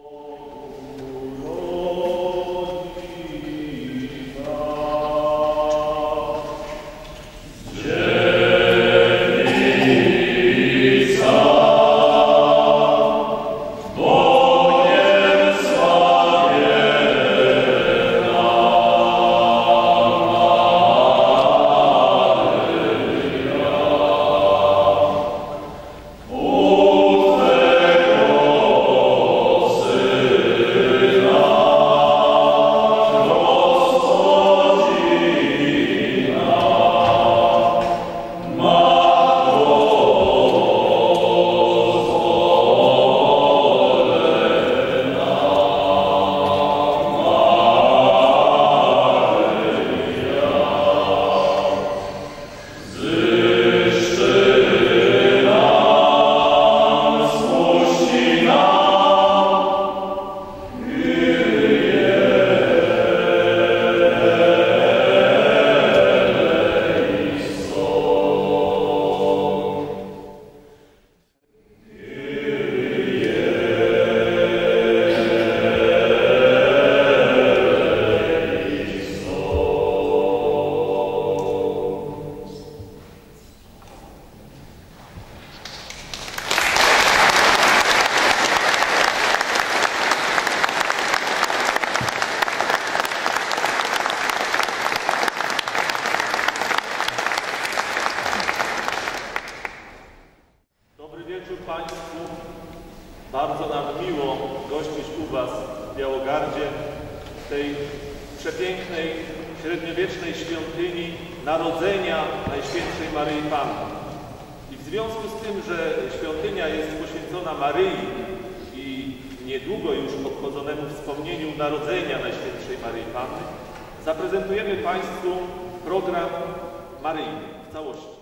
Oh. Was w Białogardzie, tej przepięknej, średniowiecznej świątyni Narodzenia Najświętszej Maryi Panny. I w związku z tym, że świątynia jest poświęcona Maryi i niedługo już obchodzonemu wspomnieniu Narodzenia Najświętszej Maryi Panny, zaprezentujemy Państwu program Maryjny w całości.